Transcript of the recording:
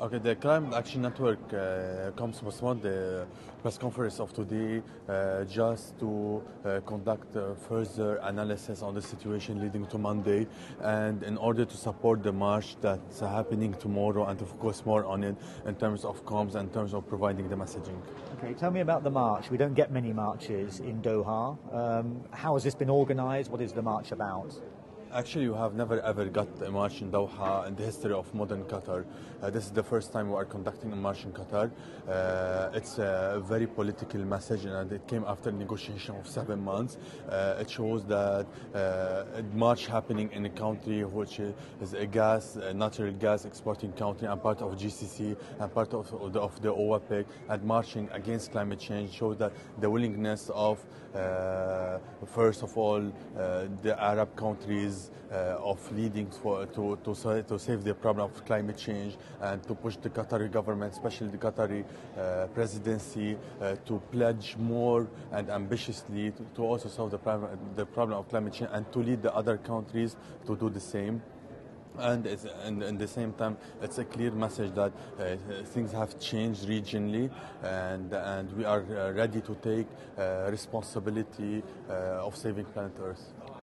Okay, the Climate Action Network uh, comes to postpone the press conference of today uh, just to uh, conduct uh, further analysis on the situation leading to Monday and in order to support the march that's happening tomorrow and to focus more on it in terms of comms and terms of providing the messaging. Okay, tell me about the march. We don't get many marches in Doha. Um, how has this been organised? What is the march about? Actually, we have never ever got a march in Doha in the history of modern Qatar. Uh, this is the first time we are conducting a march in Qatar. Uh, it's a very political message, and it came after negotiation of seven months. Uh, it shows that uh, a march happening in a country which is a gas, a natural gas exporting country, and part of GCC and part of, of, the, of the OAPEC, and marching against climate change shows that the willingness of, uh, first of all, uh, the Arab countries uh, of leading for, to, to, to save the problem of climate change and to push the Qatari government, especially the Qatari uh, presidency, uh, to pledge more and ambitiously to, to also solve the problem, the problem of climate change and to lead the other countries to do the same. And at the same time it's a clear message that uh, things have changed regionally and and we are uh, ready to take uh, responsibility of saving planet earth